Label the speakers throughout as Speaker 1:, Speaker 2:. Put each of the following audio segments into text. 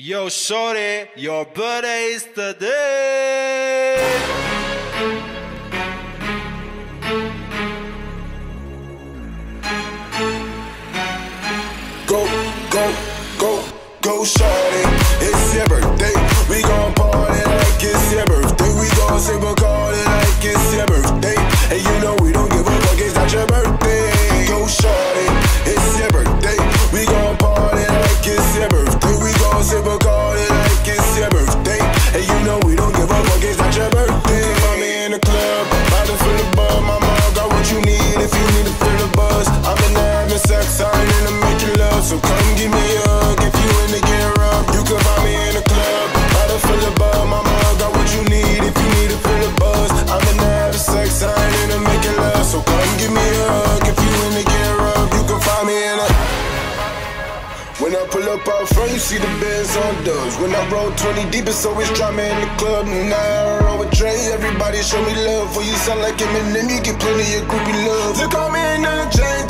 Speaker 1: Yo, shorty, your birthday is today.
Speaker 2: Go, go, go, go, shorty. It's your birthday. We gon' party like it's your birthday. We gon' sip a party like it's your birthday. And you know when I pull up out front, you see the Benz on dubs. When I roll 20 deep, it's always drama in the club. And I roll with Dre, everybody show me love. For you sound like Eminem, you get plenty of groupie love. Look on me in the chain,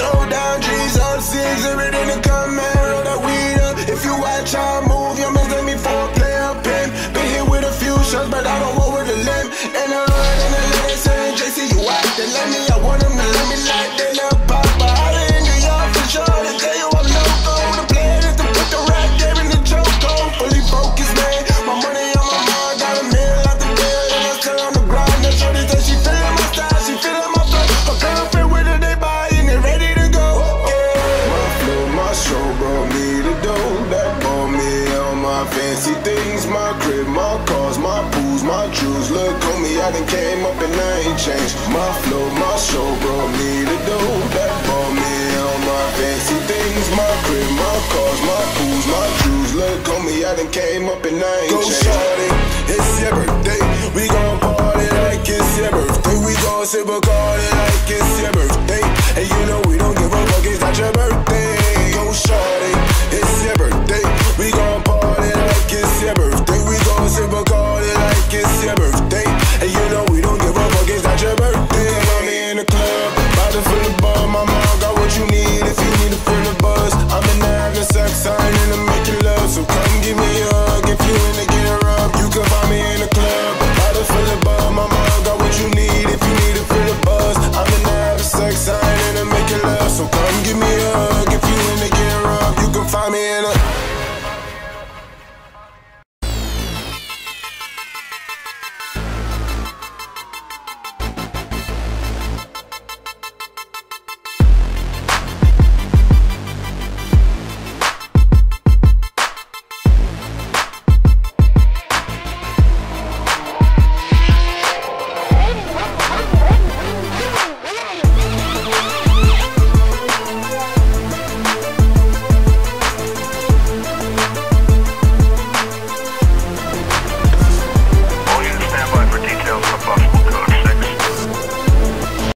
Speaker 2: shorty said she feeling my style, she feeling my flow. Her girlfriend with her, they buy and they ready to go. Yeah. My flow, my show brought me the dough. That bought me all my fancy things. My crib, my cars, my pools, my jewels. Look on me, I done came up and I ain't changed. My flow, my show brought me the dough. That bought me all my fancy things. My crib, my cars, my pools, my jewels. Look on me, I done came up and I ain't
Speaker 3: Go
Speaker 2: changed.
Speaker 3: shorty,
Speaker 2: It's your birthday. We gon' Sip a party like it's your birthday. And you know we don't give a fuck, it's not your birthday. Go shorty,